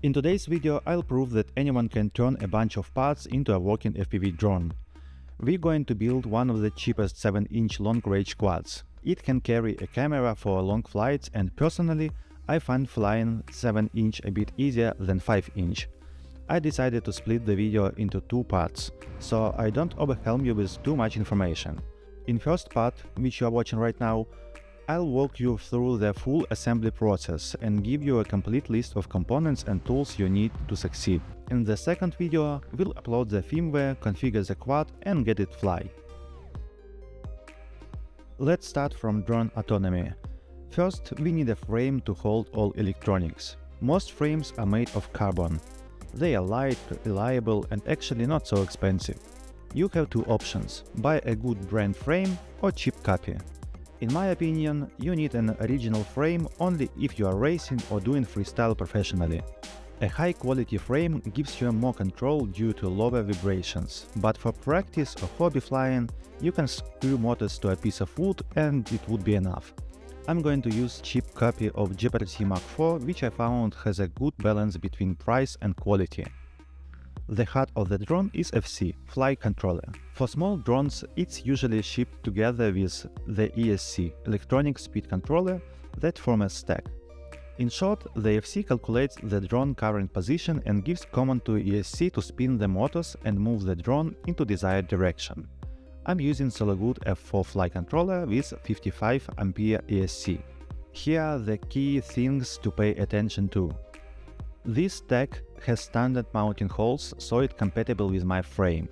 In today's video I'll prove that anyone can turn a bunch of parts into a working FPV drone. We're going to build one of the cheapest 7-inch long-range quads. It can carry a camera for long flights and personally I find flying 7-inch a bit easier than 5-inch. I decided to split the video into two parts, so I don't overwhelm you with too much information. In first part, which you are watching right now, I'll walk you through the full assembly process and give you a complete list of components and tools you need to succeed. In the second video, we'll upload the firmware, configure the quad and get it fly. Let's start from drone autonomy. First, we need a frame to hold all electronics. Most frames are made of carbon. They are light, reliable and actually not so expensive. You have two options, buy a good brand frame or cheap copy. In my opinion, you need an original frame only if you are racing or doing freestyle professionally. A high quality frame gives you more control due to lower vibrations, but for practice or hobby flying, you can screw motors to a piece of wood and it would be enough. I'm going to use cheap copy of GEPRC Mark IV, which I found has a good balance between price and quality. The heart of the drone is FC, flight controller. For small drones, it's usually shipped together with the ESC, electronic speed controller, that form a stack. In short, the FC calculates the drone current position and gives command to ESC to spin the motors and move the drone into desired direction. I'm using Sologood F4 flight controller with 55 ampere ESC. Here are the key things to pay attention to. This stack has standard mounting holes, so it's compatible with my frame.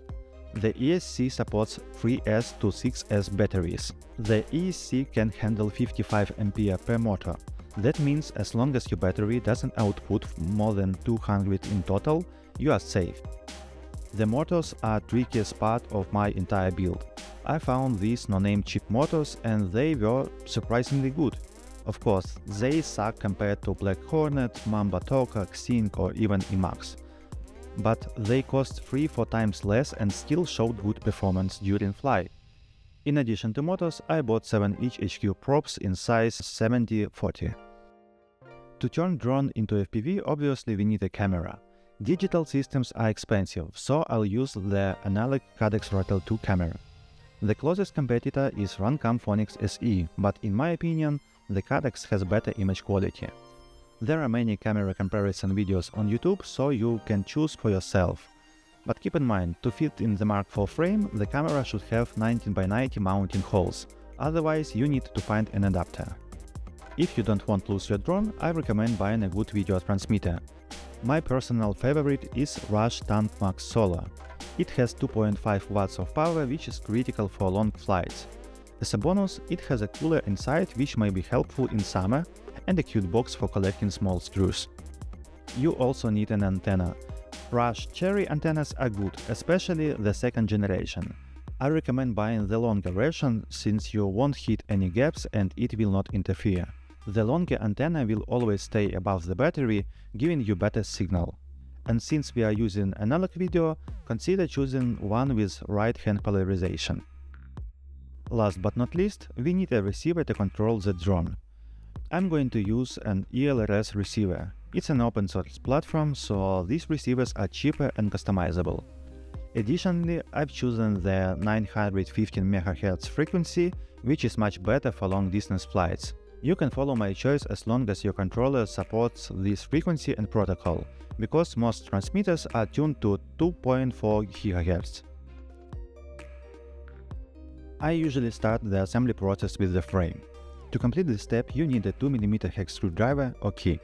The ESC supports 3S to 6S batteries. The ESC can handle 55 ampere per motor. That means as long as your battery doesn't output more than 200 in total, you are safe. The motors are trickiest part of my entire build. I found these no-name cheap motors and they were surprisingly good. Of course, they suck compared to Black Hornet, Mamba Toka, Xing or even Emax. But they cost 3-4 times less and still showed good performance during flight. In addition to motors, I bought 7-inch HQ props in size 70-40. To turn drone into FPV, obviously we need a camera. Digital systems are expensive, so I'll use the analog Caddx Ratel 2 camera. The closest competitor is Runcam Phoenix SE, but in my opinion, the Caddx has better image quality. There are many camera comparison videos on YouTube, so you can choose for yourself. But keep in mind, to fit in the Mark IV frame, the camera should have 19x90 mounting holes, otherwise you need to find an adapter. If you don't want to lose your drone, I recommend buying a good video transmitter. My personal favorite is Rush Tank Max Solo. It has 2.5 watts of power, which is critical for long flights. As a bonus, it has a cooler inside which may be helpful in summer and a cute box for collecting small screws. You also need an antenna. Rush Cherry antennas are good, especially the second generation. I recommend buying the longer version since you won't hit any gaps and it will not interfere. The longer antenna will always stay above the battery, giving you better signal. And since we are using analog video, consider choosing one with right hand polarization. Last but not least, we need a receiver to control the drone. I'm going to use an ELRS receiver. It's an open source platform, so these receivers are cheaper and customizable. Additionally, I've chosen the 915 MHz frequency, which is much better for long distance flights. You can follow my choice as long as your controller supports this frequency and protocol, because most transmitters are tuned to 2.4 GHz. I usually start the assembly process with the frame. To complete this step, you need a 2mm hex screwdriver or key.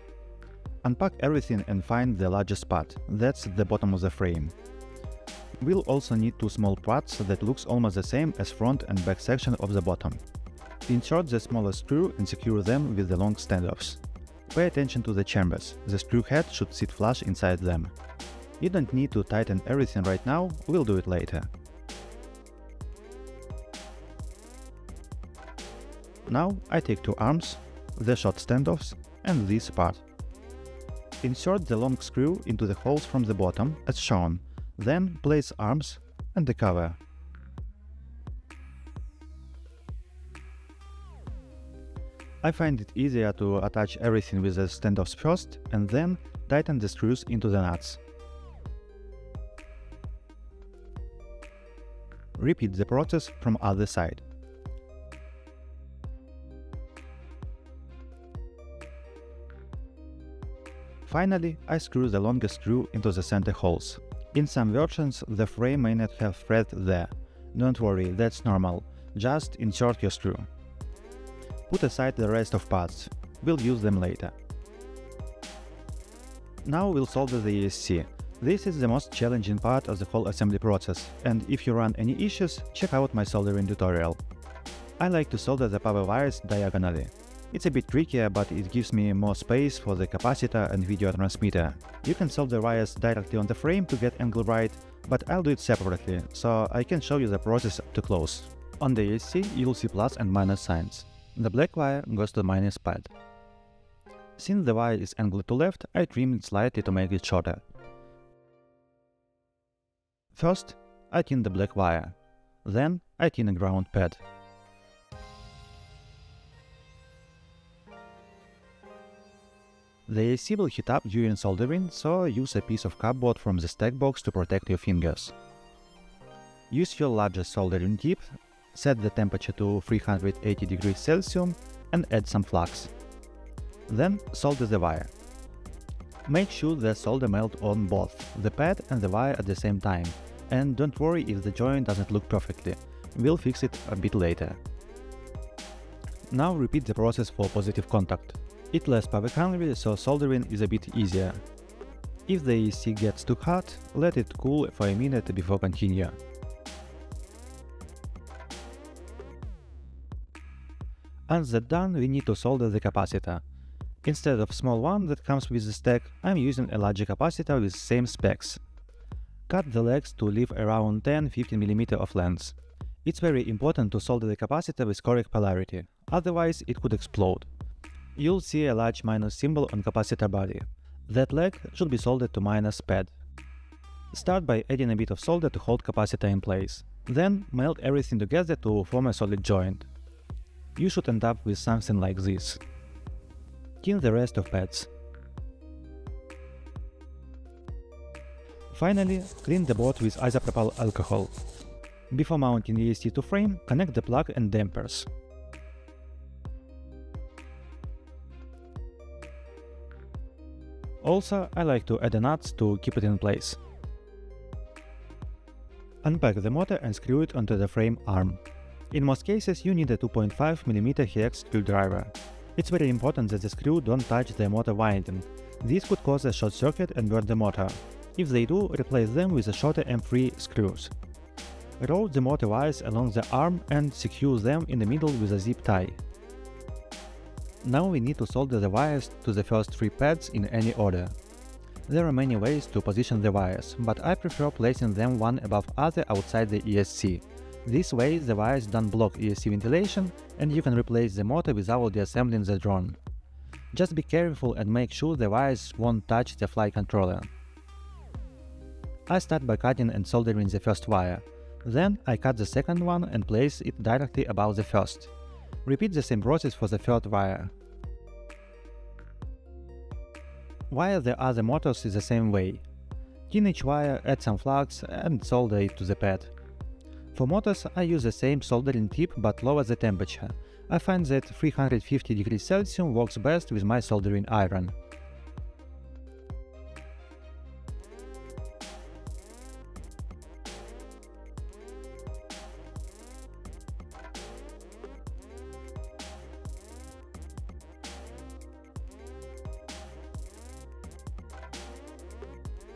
Unpack everything and find the largest part, that's the bottom of the frame. We'll also need two small parts that looks almost the same as front and back section of the bottom. Insert the smallest screw and secure them with the long standoffs. Pay attention to the chambers, the screw head should sit flush inside them. You don't need to tighten everything right now, we'll do it later. Now I take two arms, the short standoffs and this part. Insert the long screw into the holes from the bottom as shown, then place arms and the cover. I find it easier to attach everything with the standoffs first and then tighten the screws into the nuts. Repeat the process from other side. Finally, I screw the longest screw into the center holes. In some versions, the frame may not have thread there. Don't worry, that's normal. Just insert your screw. Put aside the rest of parts. We'll use them later. Now we'll solder the ESC. This is the most challenging part of the whole assembly process, and if you run any issues, check out my soldering tutorial. I like to solder the power wires diagonally. It's a bit trickier, uh, but it gives me more space for the capacitor and video transmitter. You can solder wires directly on the frame to get angle right, but I'll do it separately, so I can show you the process up to close. On the ESC you'll see plus and minus signs. The black wire goes to the minus pad. Since the wire is angled to left, I trim it slightly to make it shorter. First, I tin the black wire. Then I tin a ground pad. The ESC will heat up during soldering, so use a piece of cardboard from the stack box to protect your fingers. Use your largest soldering tip, set the temperature to 380 degrees Celsius and add some flux. Then solder the wire. Make sure the solder melt on both the pad and the wire at the same time, and don't worry if the joint doesn't look perfectly, we'll fix it a bit later. Now repeat the process for positive contact. It less power hungry, so soldering is a bit easier. If the ESC gets too hot, let it cool for a minute before continue. Once that's done, we need to solder the capacitor. Instead of small one that comes with the stack, I'm using a larger capacitor with same specs. Cut the legs to leave around 10-15mm of length. It's very important to solder the capacitor with correct polarity, otherwise it could explode. You'll see a large minus symbol on capacitor body. That leg should be soldered to minus pad. Start by adding a bit of solder to hold capacitor in place. Then melt everything together to form a solid joint. You should end up with something like this. Tin the rest of pads. Finally, clean the board with isopropyl alcohol. Before mounting ESC to frame, connect the plug and dampers. Also, I like to add the nuts to keep it in place. Unpack the motor and screw it onto the frame arm. In most cases you need a 2.5mm hex screwdriver. It's very important that the screw don't touch the motor winding. This could cause a short circuit and burn the motor. If they do, replace them with a shorter M3 screws. Roll the motor wires along the arm and secure them in the middle with a zip tie. Now we need to solder the wires to the first three pads in any order. There are many ways to position the wires, but I prefer placing them one above other outside the ESC. This way the wires don't block ESC ventilation and you can replace the motor without deassembling the drone. Just be careful and make sure the wires won't touch the flight controller. I start by cutting and soldering the first wire. Then I cut the second one and place it directly above the first. Repeat the same process for the third wire. Wire the other motors is the same way. Tin each wire, add some flux and solder it to the pad. For motors I use the same soldering tip but lower the temperature. I find that 350 degrees Celsius works best with my soldering iron.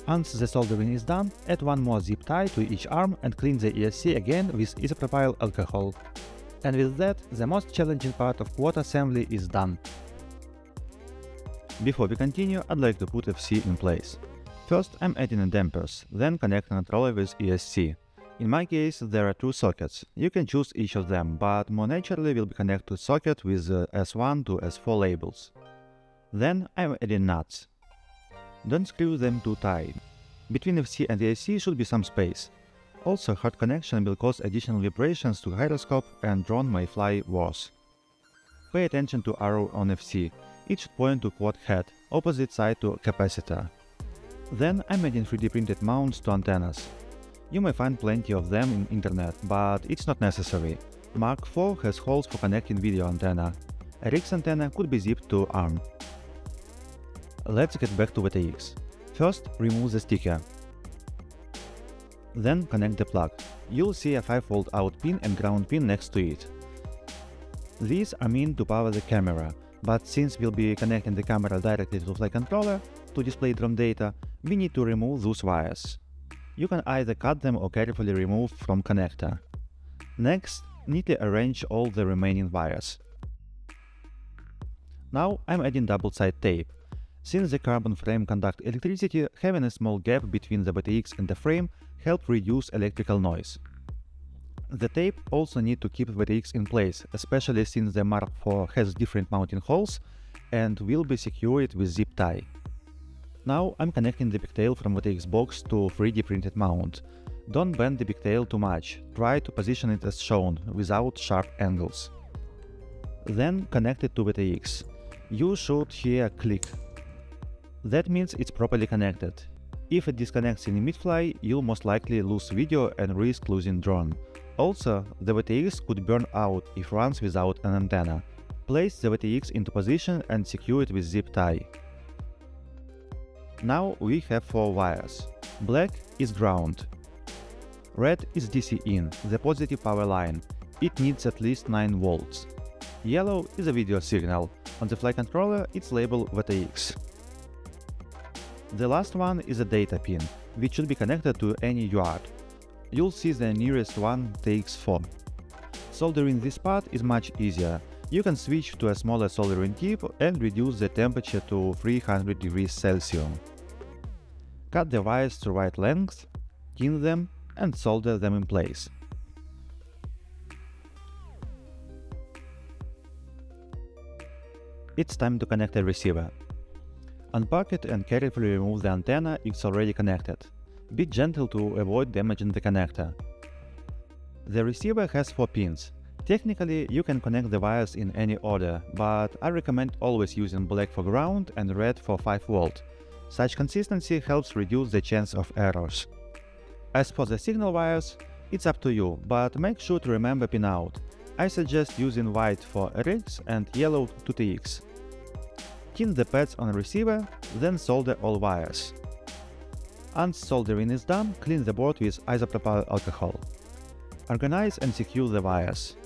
Once the soldering is done, add one more zip tie to each arm and clean the ESC again with isopropyl alcohol. And with that, the most challenging part of quad assembly is done. Before we continue, I'd like to put FC in place. First I'm adding the dampers, then connect the controller with ESC. In my case there are two sockets, you can choose each of them, but more naturally will be connect to socket with S1 to S4 labels. Then I'm adding nuts. Don't screw them too tight. Between FC and the ESC should be some space. Also, hard connection will cause additional vibrations to gyroscope and drone may fly worse. pay attention to arrow on FC. It should point to quad head, opposite side to capacitor. Then I'm adding 3D printed mounts to antennas. You may find plenty of them in internet, but it's not necessary. Mark IV has holes for connecting video antenna. A antenna could be zipped to ARM. Let's get back to VTX. First, remove the sticker. Then connect the plug. You'll see a 5V out pin and ground pin next to it. These are meant to power the camera, but since we'll be connecting the camera directly to the flight controller to display drone data, we need to remove those wires. You can either cut them or carefully remove from connector. Next, neatly arrange all the remaining wires. Now I'm adding double-side tape. Since the carbon frame conduct electricity, having a small gap between the VTX and the frame help reduce electrical noise. The tape also need to keep VTX in place, especially since the Mark IV has different mounting holes and will be secured with zip tie. Now I'm connecting the pigtail from VTX box to 3D printed mount. Don't bend the pigtail too much, try to position it as shown, without sharp angles. Then connect it to VTX. You should hear click. That means it's properly connected. If it disconnects in mid-fly, you'll most likely lose video and risk losing drone. Also, the VTX could burn out if runs without an antenna. Place the VTX into position and secure it with zip tie. Now we have four wires. Black is ground. Red is DC in, the positive power line. It needs at least 9 volts. Yellow is a video signal. On the flight controller it's labeled VTX. The last one is a data pin, which should be connected to any UART. You'll see the nearest one takes 4. Soldering this part is much easier. You can switch to a smaller soldering tip and reduce the temperature to 300 degrees Celsius. Cut the wires to right length, tin them and solder them in place. It's time to connect the receiver. Unpack it and carefully remove the antenna it's already connected. Be gentle to avoid damaging the connector. The receiver has 4 pins. Technically, you can connect the wires in any order, but I recommend always using black for ground and red for 5V. Such consistency helps reduce the chance of errors. As for the signal wires, it's up to you, but make sure to remember pin out. I suggest using white for RX and yellow to TX. Tin the pads on the receiver, then solder all wires. Once soldering is done, clean the board with isopropyl alcohol. Organize and secure the wires.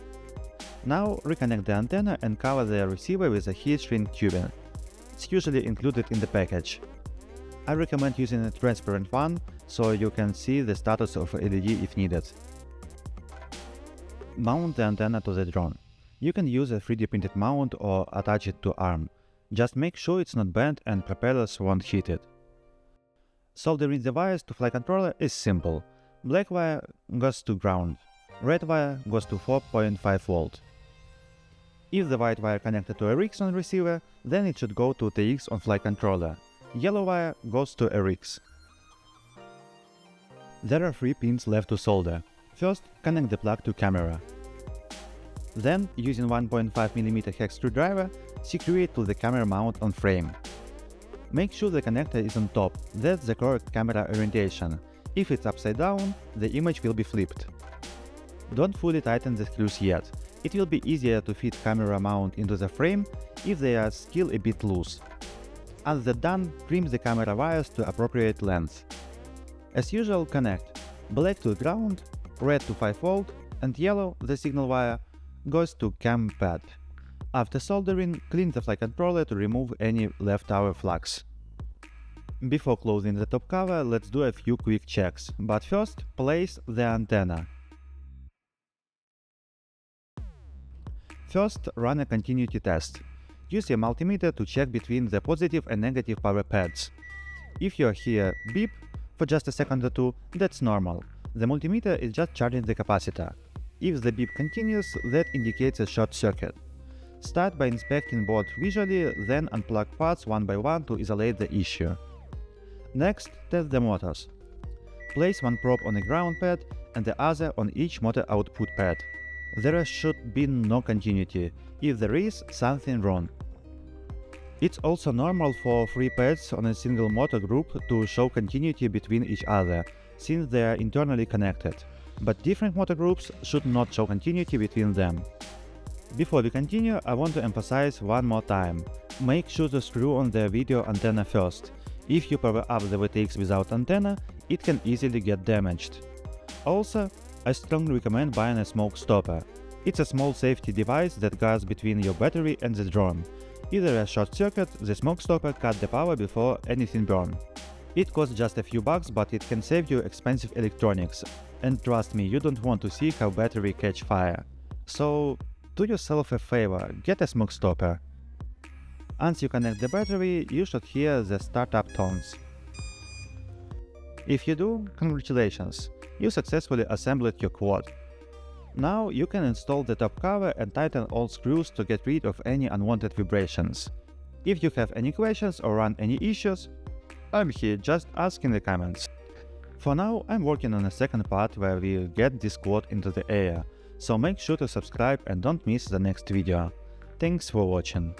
Now reconnect the antenna and cover the receiver with a heat shrink tubing. It's usually included in the package. I recommend using a transparent one, so you can see the status of LED if needed. Mount the antenna to the drone. You can use a 3D printed mount or attach it to arm. Just make sure it's not bent and propellers won't hit it. Soldering the wires to flight controller is simple. Black wire goes to ground, red wire goes to 4.5 volt. If the white wire connected to a RX on receiver, then it should go to TX on flight controller. Yellow wire goes to a RX. There are three pins left to solder. First, connect the plug to camera. Then, using 1.5mm hex screwdriver, secure it to the camera mount on frame. Make sure the connector is on top, that's the correct camera orientation. If it's upside down, the image will be flipped. Don't fully tighten the screws yet, it will be easier to fit camera mount into the frame if they are still a bit loose. As the done, trim the camera wires to appropriate length. As usual, connect black to ground, red to 5V, and yellow, the signal wire, goes to cam pad. After soldering, clean the flight controller to remove any leftover flux. Before closing the top cover, let's do a few quick checks, but first place the antenna. First, run a continuity test. Use a multimeter to check between the positive and negative power pads. If you hear beep for just a second or two, that's normal. The multimeter is just charging the capacitor. If the beep continues, that indicates a short circuit. Start by inspecting board visually, then unplug parts one by one to isolate the issue. Next, test the motors. Place one probe on a ground pad and the other on each motor output pad. there should be no continuity. If there is, something wrong. It's also normal for three pads on a single motor group to show continuity between each other, since they are internally connected. But different motor groups should not show continuity between them. Before we continue, I want to emphasize one more time. Make sure to screw on the video antenna first. If you power up the VTX without antenna, it can easily get damaged. Also, I strongly recommend buying a smoke stopper. It's a small safety device that guards between your battery and the drone. Either a short circuit, the smoke stopper cut the power before anything burn. It costs just a few bucks, but it can save you expensive electronics. And trust me, you don't want to see how battery catch fire. So, do yourself a favor, get a smoke stopper. Once you connect the battery, you should hear the startup tones. If you do, congratulations, you successfully assembled your quad. Now you can install the top cover and tighten all screws to get rid of any unwanted vibrations. If you have any questions or run any issues, I'm here, just ask in the comments. For now, I'm working on a second part where we'll get this quad into the air, so make sure to subscribe and don't miss the next video. Thanks for watching.